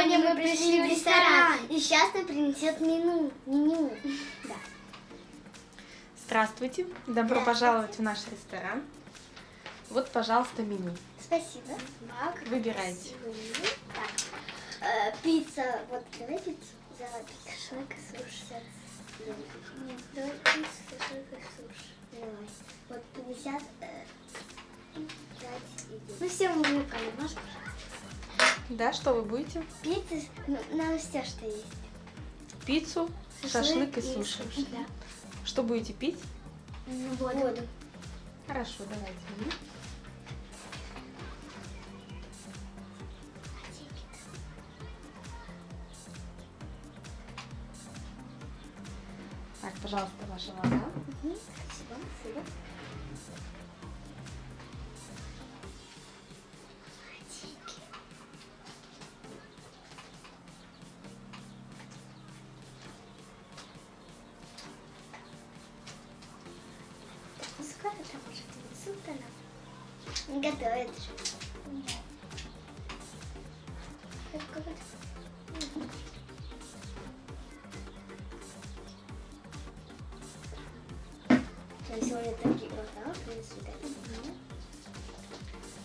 Сегодня мы пришли в ресторан, и сейчас нам принесет меню. меню. Да. Здравствуйте, добро Да, пожаловать в наш ресторан. Вот, пожалуйста, меню. Спасибо. Выбирайте. Так. Э, пицца. Вот, давай пиццу. За шашлык и суши. Нет, давай пиццу, шашлык и суши. Давай. Вот 50, э, 5 и 10. Ну все, мы выбрали. Можешь, пожалуйста? Да, что вы будете? Пицца, ну, нам все, что есть. Пиццу, шашлык и суши. Да. Что будете пить? Воду. Воду. Хорошо, давайте. Так, пожалуйста, ваша вода. Мгм. Спасибо. Спасибо. Скоро там уже принесут она. Готовит сегодня такие глаза принесут. да? Мгм.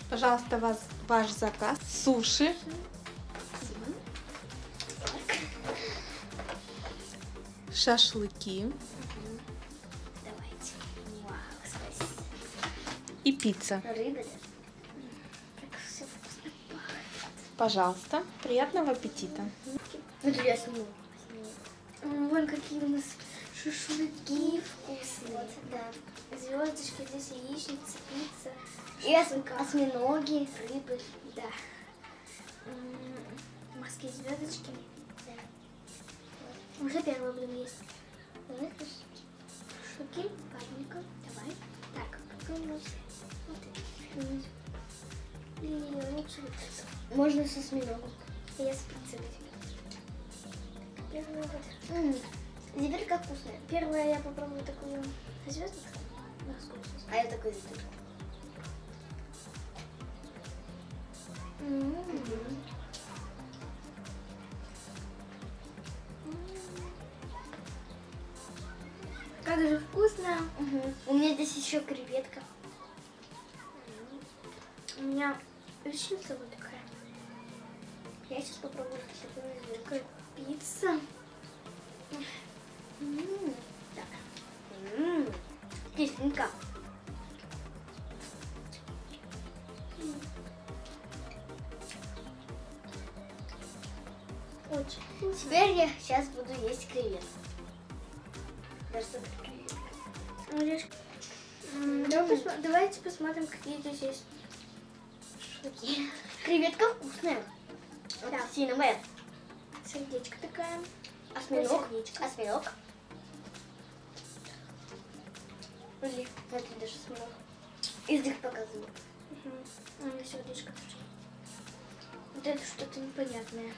Пожалуйста, вас, ваш заказ. Суши, Спасибо. шашлыки и пицца. Рыба? Как. Пожалуйста, приятного аппетита. Вот я сниму. Вон какие у нас шашлыки вкусные. Да. Звездочки, здесь яичница, пицца. И ос- осьминоги, рыбы. Да. Морские звездочки. Да. Уже первое блюдо есть. Давай шашлыки, парника. Давай. Так, какой у нас? И лучше Можно со осьминогом. Я с пиццей. М, Зефирка вкусная. Первая я попробую такую звездочку. А я такой зефир. Как же вкусно. У меня здесь еще креветка. У меня личница вот такая. Я сейчас попробую такая пицца. Так. М. Очень. Теперь я сейчас буду есть креветку. Даже Давайте посмотрим, какие здесь есть шашлыки. Креветка вкусная. Да. Моя. Сердечко такая. Осьминог. сердечко. Осьминог. Или, вот видишь, осьминог. Язык показываю. Угу. А, сердечко тоже. Вот это что-то непонятное.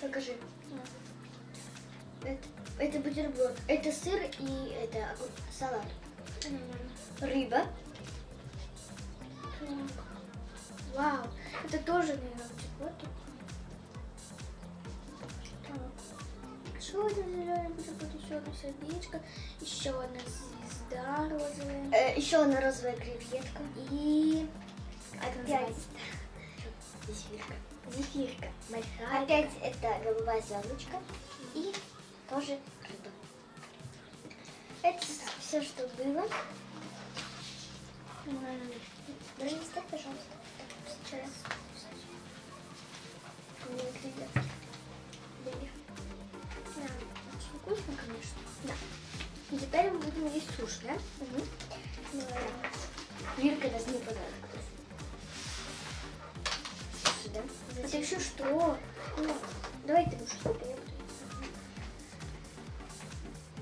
Покажи. Это, это бутерброд. Это сыр и это огур- салат. Рыба. Вау, это тоже, наверное, бутерброд. Так. Еще один зеленый бутерброд, еще одно сердечко, еще одна звезда розовая. еще одна розовая креветка. И опять зефирка. Зефирка. Опять это голубая звездочка. И тоже рыба. Это все, что было. Даже не ставь, пожалуйста. Сейчас. Меня креветки. Да, очень вкусно, конечно. Да. Теперь мы будем есть суши, да? Угу. Вилка даже не понравилась. Суши, да? Это еще что? Ну, давай ты будешь что-то,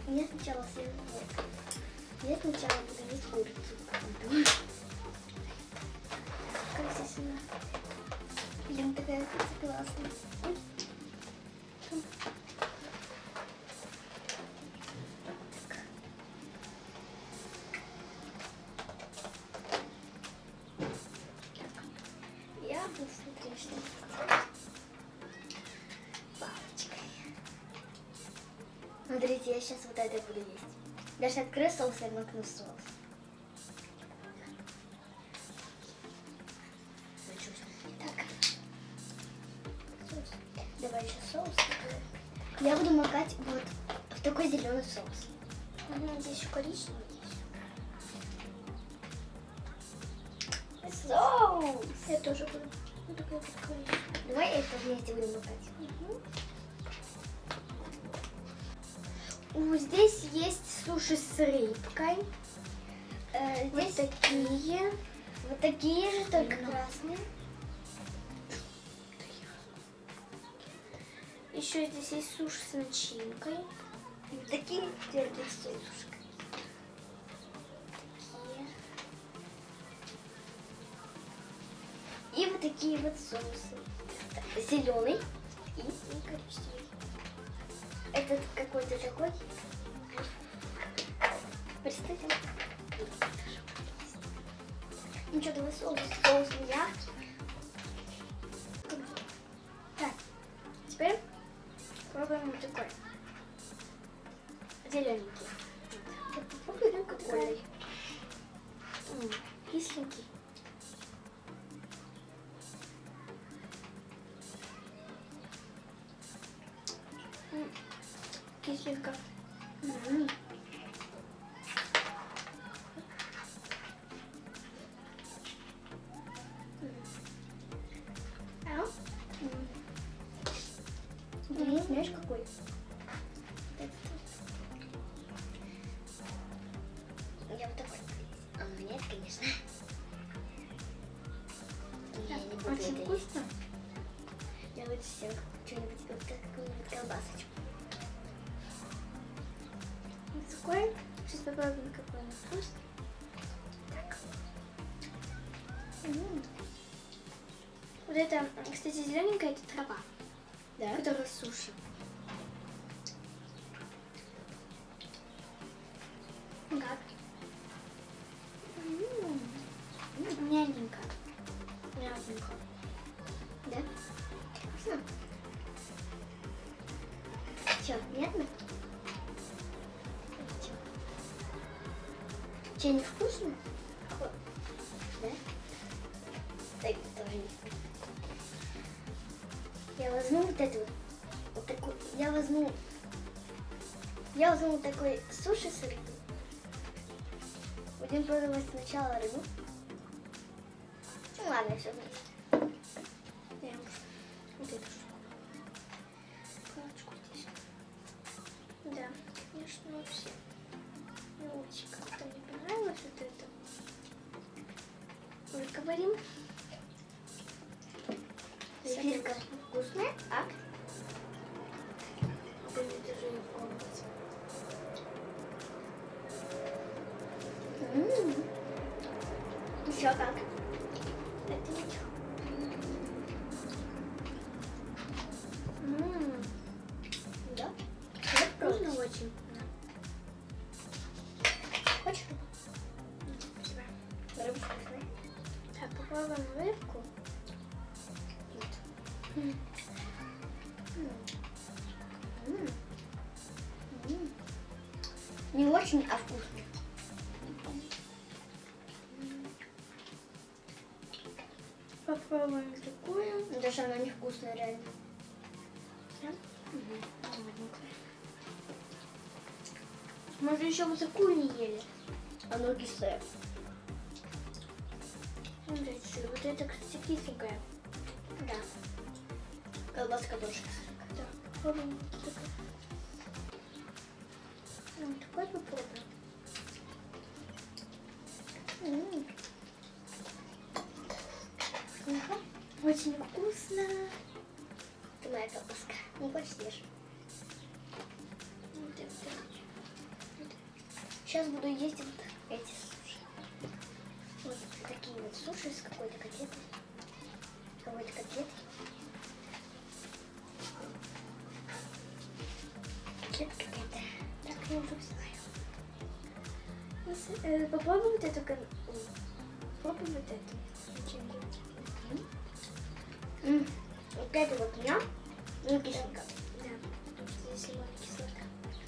я сначала съем. Я сначала буду есть курицу. Смотрите, я сейчас вот это буду есть. Даже открою соус и макну соус. Так. Соус. Давай еще соус. Я буду макать вот в такой зеленый соус. Здесь еще коричневый есть. Соус! Я тоже буду. Вот такой вот коричневый. Давай это вместе будем макать. Здесь есть суши с рыбкой. Э, здесь такие. Вот такие же, только красные. Еще здесь есть суши с начинкой. Вот такие твердые с сушкой. И вот такие вот соусы. Зеленый и, и коричневый. Этот какой-то такой. Представьте. Ну что, давай соус, соус. Так, Кисленько. М. А? Попробуем, какой он вкус. Так. М. Вот это, кстати, зелененькая это трава, Да? которая суши. Возьму вот эту вот, такую, я возьму, я возьму вот такой суши с рыбой. Будем пробовать сначала рыбу. Ну ладно, все вместе. Еще как? Это Попробуем такую. Даже она невкусная, реально. Да? Мы же еще вот такую не ели. Оно кислое. Смотрите, вот это, кстати, кисленькая. Да. Колбаска тоже кислая. Да, попробуем вот такой. Такой попробуем. М. Очень вкусно. Ты моя колбаска. Не хочешь ешь? Сейчас буду есть вот эти суши. Вот такие вот суши с какой-то котлетой. Какой-то котлетой. Котлета какая-то. Так, я уже знаю. Ну, э, Попробуй вот эту. Попробуй вот эту. Вот это вот меня. Ну, кисленько. Да, что здесь сильно кислота.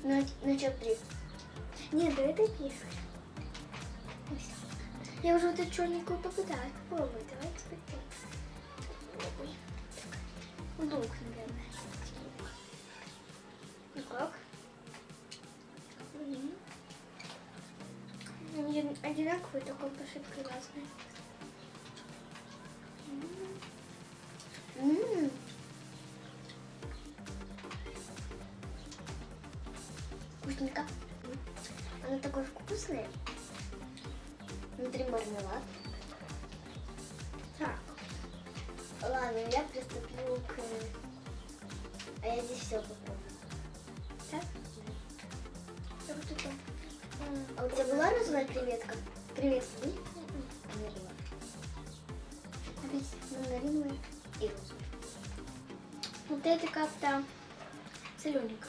На, на счет три. Нет, давай ты первый. Я уже вот эту черненькую попыталась. Попробуй, давай теперь ты. Попробуй. Лук, наверное. Ну как? Они один- одинаковые, только пошивка разная. Мармелад. Так, Ладно, я приступлю к... А я здесь все попробую. так. М, А у тебя была розовая креветка? Креветки были? Не было. Здесь мандариновая и розовая. Вот это как-то солененько.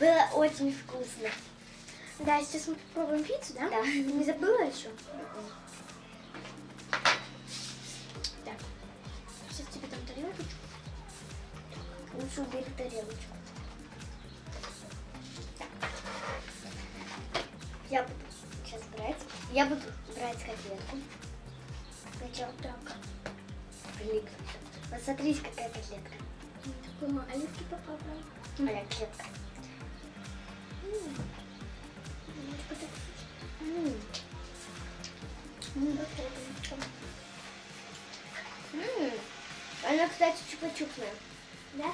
Было очень вкусно. Да, сейчас мы попробуем пиццу, да? Да. Не забыла еще? Так. Сейчас тебе там тарелочку. Лучше убери тарелочку. Так. Я буду сейчас брать. Я буду брать котлетку. Сначала Так. прилипнуть. Вот смотрите, какая котлетка. Такую оливки попробуем. Моя котлетка. Она, кстати, чупа-чупная. Да?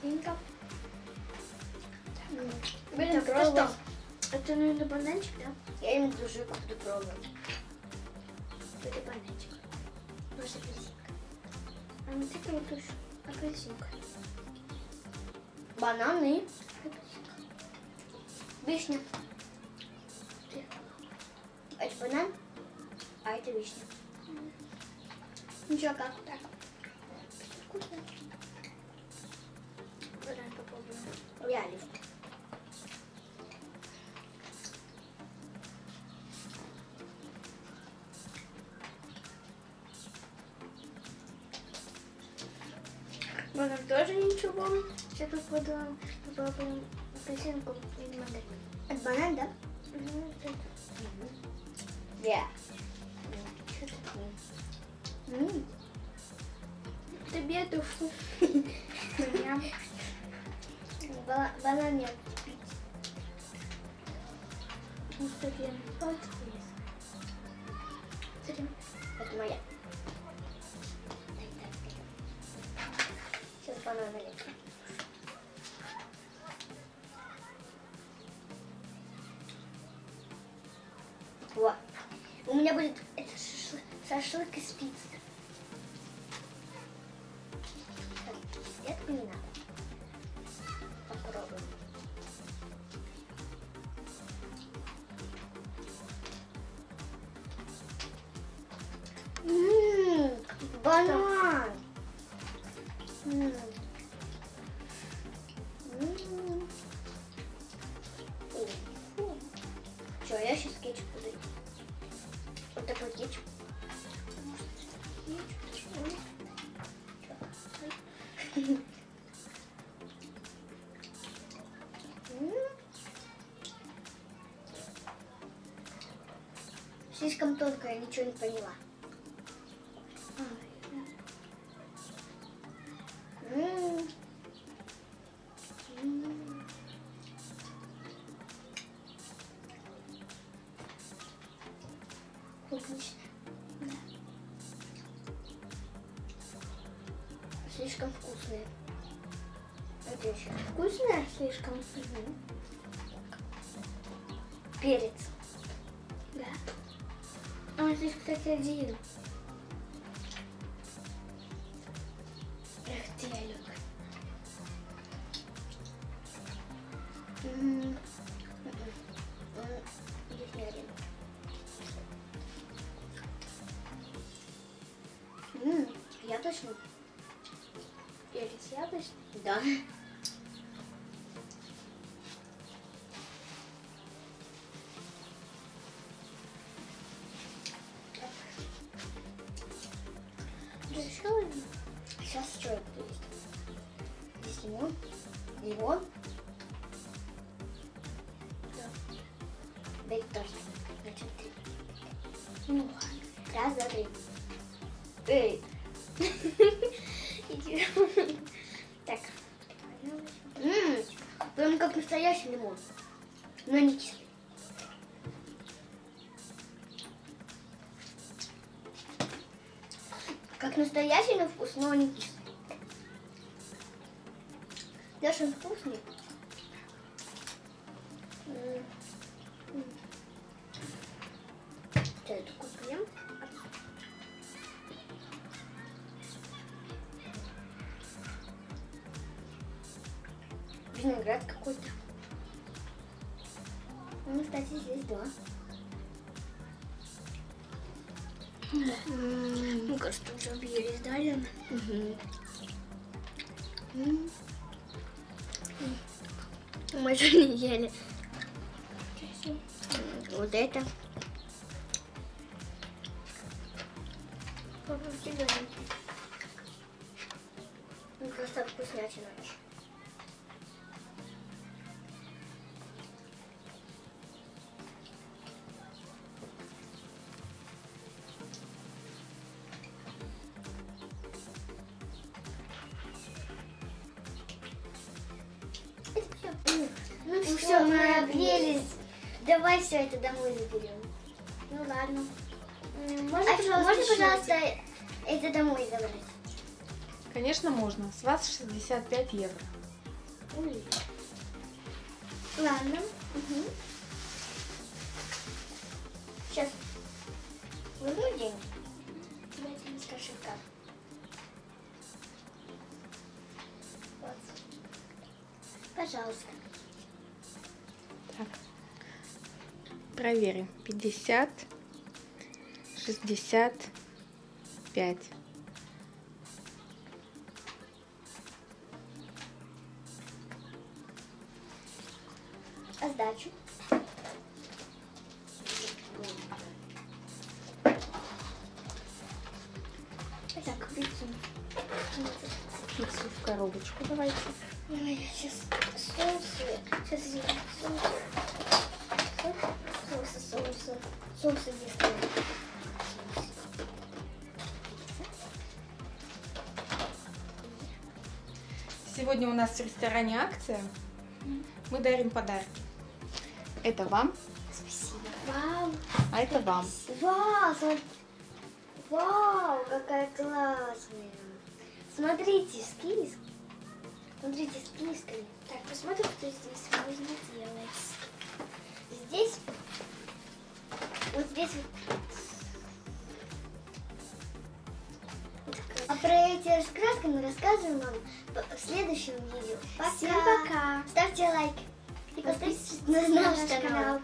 Вкусненько. Блин, это что? Это, наверное, бананчик, да? Я именно жуйку буду пробовать. Это бананчик. Может, апельсинка. А вот это вот уж апельсинка. Бананы. Апельсинка. Вишня. Ты. Это банан, а это вишня. Ничего, как так. Вкусно. Банан попробуем. Я оливку. Банан тоже ничего. Сейчас попробуем, попробуем апельсинку и мандарин. Это банан, да? Да. Тебе душу. Банан нет. Шашлык, из пиццы. Это не надо. Слишком тонко, я ничего не поняла. Кстати, один. Эх Здесь лимон. Бейк торт. Значит, три. Ну ладно. Раз, два, три. Эй. Так. Ммм, прям как настоящий лимон. Но не кислый. Как настоящий на вкус, но не кислый. Даже он вкусный. М. Что это прям? Виноград какой-то. Ну, кстати, здесь два. Мне кажется, уже объелись, да, Лена? М. Мы же не ели. Вот это. Ну, просто вкуснятина. Ну, Ну все, мы объелись. Давай все это домой заберем. Ну ладно. М, А Можно, пожалуйста, можно, пожалуйста, это домой забрать? Конечно, можно. С вас 65 евро. Ой. Ладно. Сейчас. Возьму деньги. Давайте как. Вот. Пожалуйста. Проверим. 50, 65. А сдачу? Так, пиццу. Пиццу в коробочку давайте. Ой, сейчас соусы. Сейчас я соусы. Соусы, соусы. Соусы здесь стоят. Сегодня у нас в ресторане акция. Мы дарим подарки. Это вам, Спасибо. Вау. а это вам. Вау, Вау, какая классная. Смотрите, с кис. Смотрите, с кисками. Так, посмотрим, что здесь можно делать. Здесь, вот здесь вот. А про эти раскраски мы расскажем вам в следующем видео. Пока. Всем пока. Ставьте лайк. И подписывайтесь на наш канал.